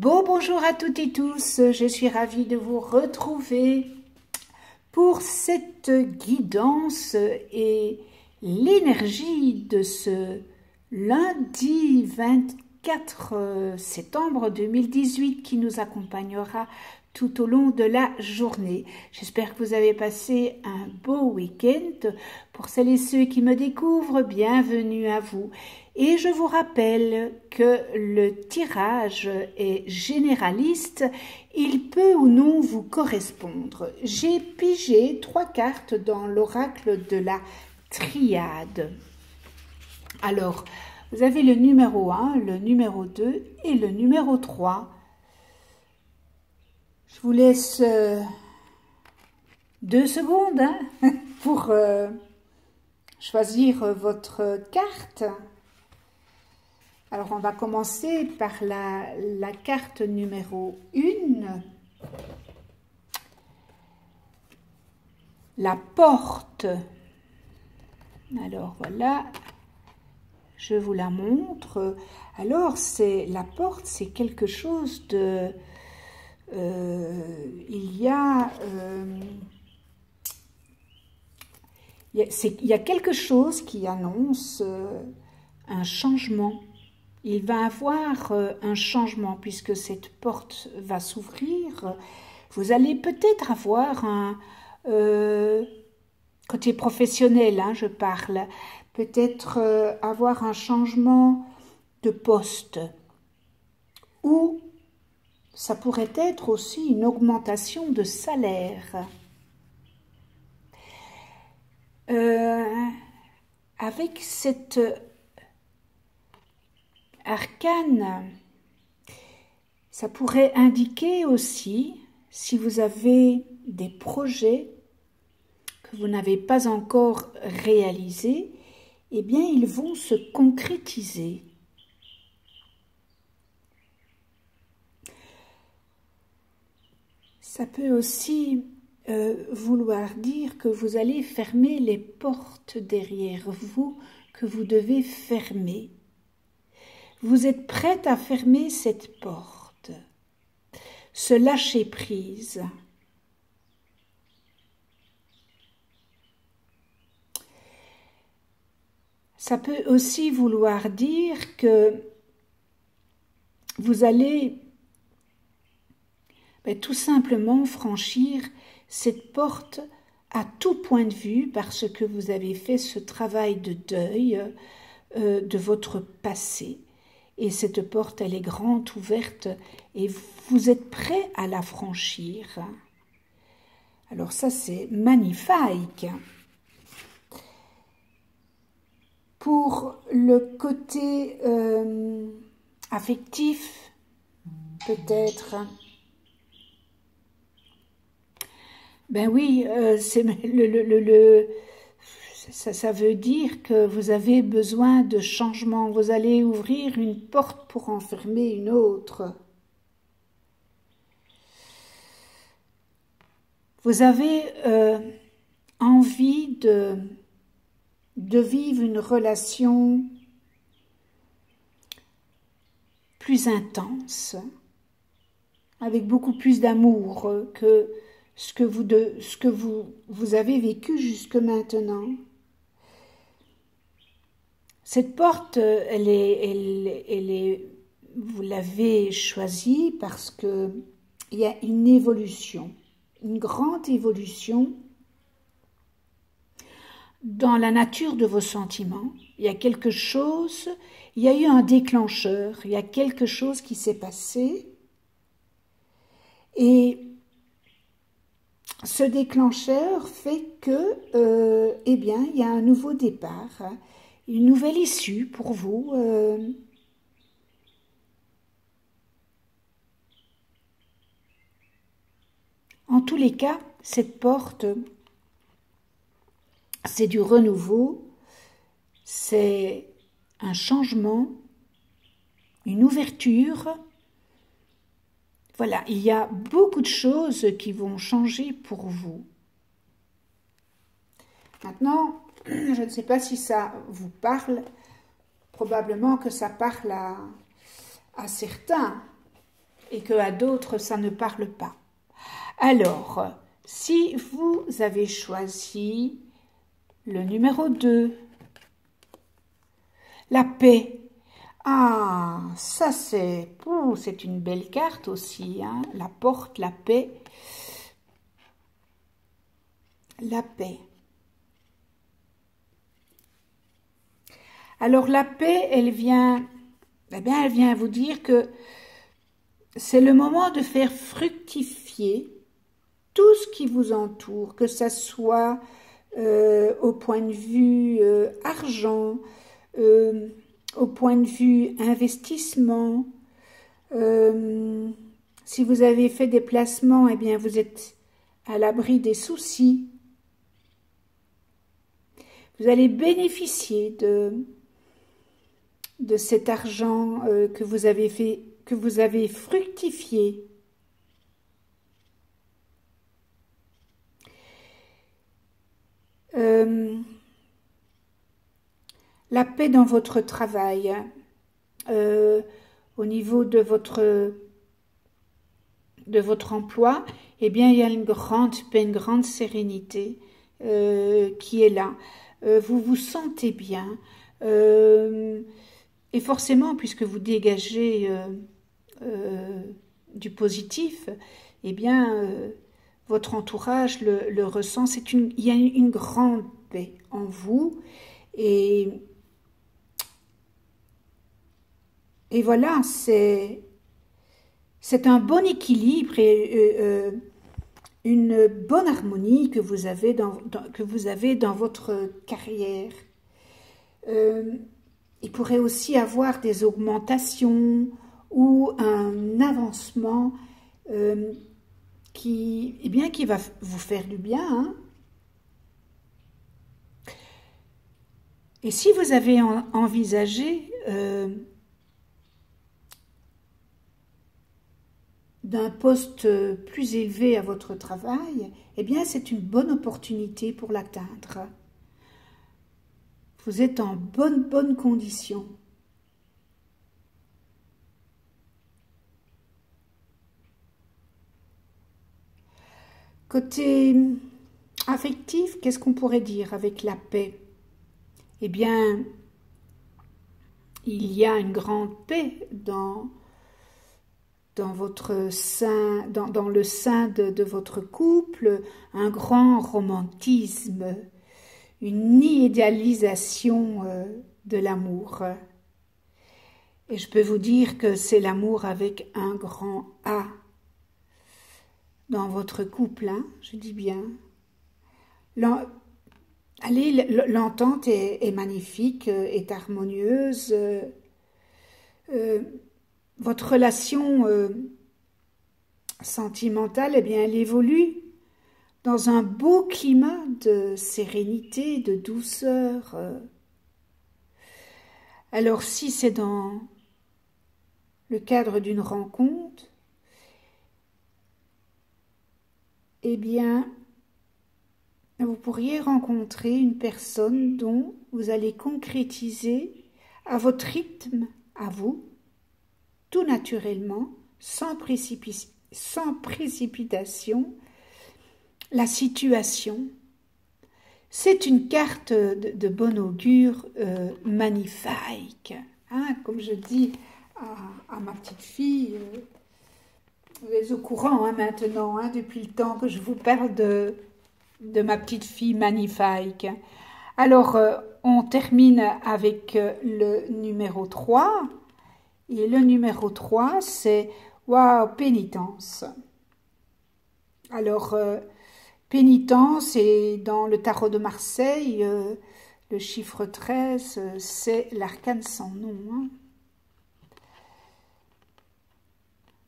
Bon bonjour à toutes et tous, je suis ravie de vous retrouver pour cette guidance et l'énergie de ce lundi 24 septembre 2018 qui nous accompagnera tout au long de la journée. J'espère que vous avez passé un beau week-end. Pour celles et ceux qui me découvrent, bienvenue à vous. Et je vous rappelle que le tirage est généraliste, il peut ou non vous correspondre. J'ai pigé trois cartes dans l'oracle de la triade. Alors, vous avez le numéro 1, le numéro 2 et le numéro 3. Je vous laisse euh, deux secondes hein, pour euh, choisir votre carte. Alors, on va commencer par la, carte numéro 1. La porte. Alors, voilà, je vous la montre. Alors, c'est la porte, c'est quelque chose de... Euh, il y a... Euh, il, y a quelque chose qui annonce euh, un changement il va avoir un changement puisque cette porte va s'ouvrir. Vous allez peut-être avoir un côté professionnel, hein, je parle, peut-être avoir un changement de poste ou ça pourrait être aussi une augmentation de salaire. avec cette arcane, ça pourrait indiquer aussi si vous avez des projets que vous n'avez pas encore réalisés, eh bien ils vont se concrétiser. Ça peut aussi euh, vouloir dire que vous allez fermer les portes derrière vous que vous devez fermer. Vous êtes prête à fermer cette porte, se lâcher prise. Ça peut aussi vouloir dire que vous allez ben, tout simplement franchir cette porte à tout point de vue parce que vous avez fait ce travail de deuil euh, de votre passé et cette porte, elle est grande, ouverte, et vous êtes prêt à la franchir. Alors ça, c'est magnifique. Pour le côté euh, affectif, peut-être. Ben oui, euh, le, le, le ça, veut dire que vous avez besoin de changement. Vous allez ouvrir une porte pour enfermer une autre. Vous avez euh, envie de, de vivre une relation plus intense, avec beaucoup plus d'amour que ce que vous, de, ce que vous, vous avez vécu jusque maintenant. Cette porte, elle est, elle, est, vous l'avez choisie parce que il y a une évolution, une grande évolution dans la nature de vos sentiments. Il y a quelque chose, il y a eu un déclencheur, il y a quelque chose qui s'est passé et ce déclencheur fait que, euh, eh bien, il y a un nouveau départ une nouvelle issue pour vous. Euh. En tous les cas, cette porte, c'est du renouveau, c'est un changement, une ouverture. Voilà, il y a beaucoup de choses qui vont changer pour vous. Maintenant, je ne sais pas si ça vous parle. Probablement que ça parle à, certains. et que à d'autres ça ne parle pas. Alors, si vous avez choisi le numéro 2, la paix. Ah, ça c'est c'est une belle carte aussi, hein. la porte, la paix. La paix. Alors la paix, elle vient, eh bien, elle vient vous dire que c'est le moment de faire fructifier tout ce qui vous entoure, que ce soit euh, au point de vue euh, argent, euh, au point de vue investissement. si vous avez fait des placements, eh bien, vous êtes à l'abri des soucis. Vous allez bénéficier de, de cet argent que vous avez fait, que vous avez fructifié Euh, la paix dans votre travail, euh, au niveau de votre, de votre emploi, eh bien, il y a une grande paix, une grande sérénité euh, qui est là. vous vous sentez bien. et forcément, puisque vous dégagez du positif, eh bien, votre entourage le, ressent. Il y a une grande paix en vous et et voilà, c'est un bon équilibre et euh, euh, une bonne harmonie que vous avez dans, votre carrière. Euh, il pourrait aussi avoir des augmentations ou un avancement qui, eh qui va vous faire du bien. Hein. Et si vous avez envisagé d'un poste plus élevé à votre travail, eh bien, c'est une bonne opportunité pour l'atteindre. Vous êtes en bonne, bonne condition. Côté affectif, qu'est-ce qu'on pourrait dire avec la paix? Eh bien, il y a une grande paix dans, dans votre sein, dans, le sein de, votre couple, un grand romantisme, une idéalisation euh, de l'amour. Et je peux vous dire que c'est l'amour avec un grand A dans votre couple, hein, je dis bien. Allez, l'entente est, magnifique, est harmonieuse. Euh, votre relation sentimentale, eh bien, elle évolue dans un beau climat de sérénité, de douceur. Alors si c'est dans le cadre d'une rencontre, eh bien, vous pourriez rencontrer une personne dont vous allez concrétiser à votre rythme, à vous, tout naturellement, sans, précipitation, la situation. C'est une carte de, bon augure euh, magnifique. Hein, comme je dis à, ma petite fille, euh, vous êtes au courant hein, maintenant, hein, depuis le temps que je vous parle de, ma petite fille magnifique. Alors, euh, on termine avec le numéro 3. Et le numéro 3, c'est Waouh, pénitence. Alors, euh, pénitence, et dans le tarot de Marseille, le chiffre 13, c'est l'arcane sans nom. Hein.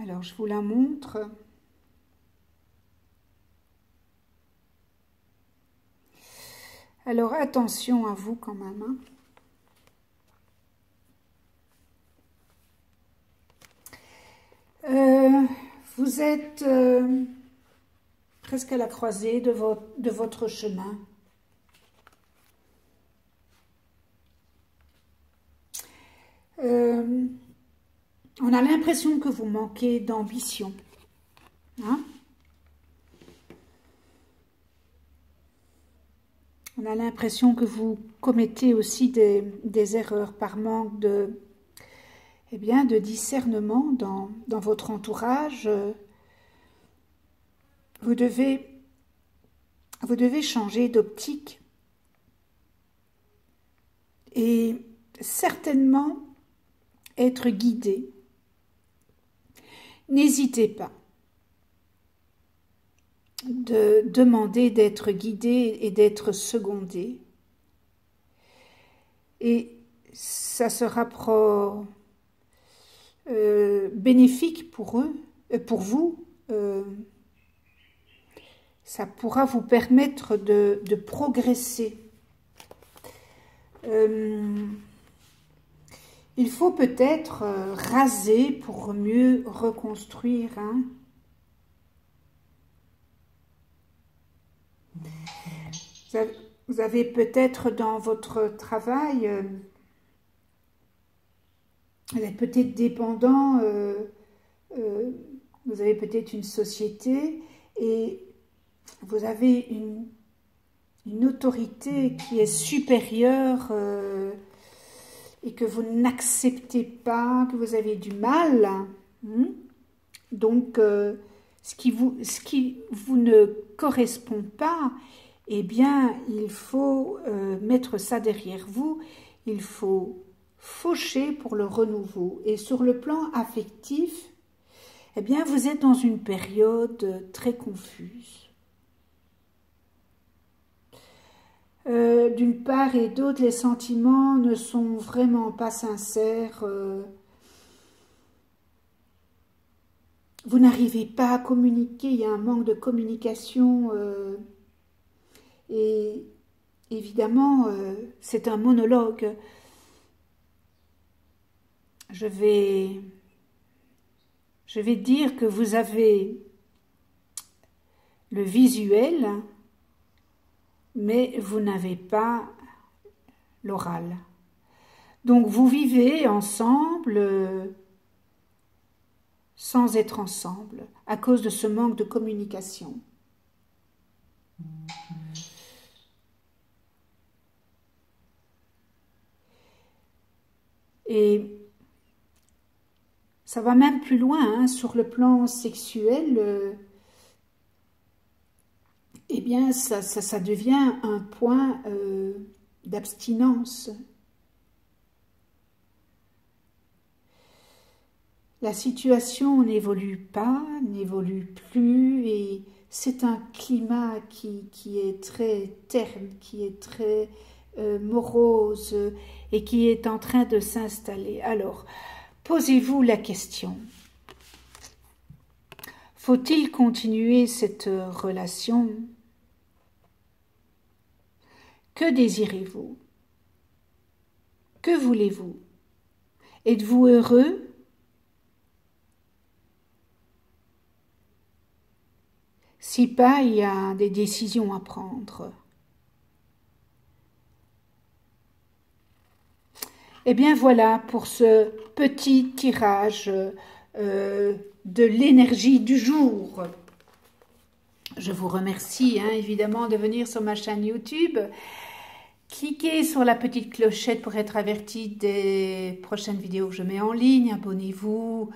Alors, je vous la montre. Alors, attention à vous quand même. Hein. Euh, vous êtes euh, presque à la croisée de, votre chemin. Euh, on a l'impression que vous manquez d'ambition. Hein? On a l'impression que vous commettez aussi des, erreurs par manque de, eh de discernement dans, dans votre entourage. Vous devez, vous devez changer d'optique et certainement être guidé. N'hésitez pas de demander d'être guidé et d'être secondé. Et ça sera pro, euh, bénéfique pour eux, euh, pour vous. Euh, ça pourra vous permettre de, progresser. il faut peut-être raser pour mieux reconstruire. Hein. Vous avez peut-être dans votre travail, vous êtes peut-être dépendant, euh, euh, vous avez peut-être une société et vous avez une, autorité qui est supérieure et que vous n'acceptez pas, que vous avez du mal. Hein. Donc, ce, qui vous, ce qui vous ne correspond pas, eh bien, il faut euh, mettre ça derrière vous, il faut faucher pour le renouveau. Et sur le plan affectif, eh bien, vous êtes dans une période très confuse. Euh, d'une part et d'autre, les sentiments ne sont vraiment pas sincères. Euh. vous n'arrivez pas à communiquer, il y a un manque de communication et évidemment, euh, c'est un monologue. Je vais, dire que vous avez le visuel, mais vous n'avez pas l'oral. Donc vous vivez ensemble sans être ensemble à cause de ce manque de communication. Et ça va même plus loin, hein, sur le plan sexuel, euh, eh bien, ça, ça, devient un point euh, d'abstinence. La situation n'évolue pas, n'évolue plus, et c'est un climat qui, qui, est très terne, qui est très euh, morose et qui est en train de s'installer. Alors, posez-vous la question. Faut-il continuer cette relation? Que désirez-vous? Que voulez-vous? Êtes-vous heureux? Si pas, il y a des décisions à prendre. Eh bien voilà pour ce petit tirage euh, de l'énergie du jour. Je vous remercie hein, évidemment de venir sur ma chaîne YouTube. Cliquez sur la petite clochette pour être averti des prochaines vidéos que je mets en ligne. Abonnez-vous.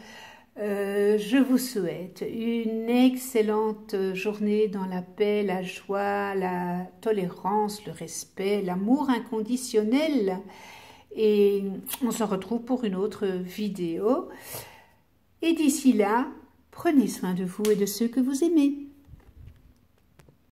Euh, je vous souhaite une excellente journée dans la paix, la joie, la tolérance, le respect, l'amour inconditionnel et on se retrouve pour une autre vidéo. Et d'ici là, prenez soin de vous et de ceux que vous aimez.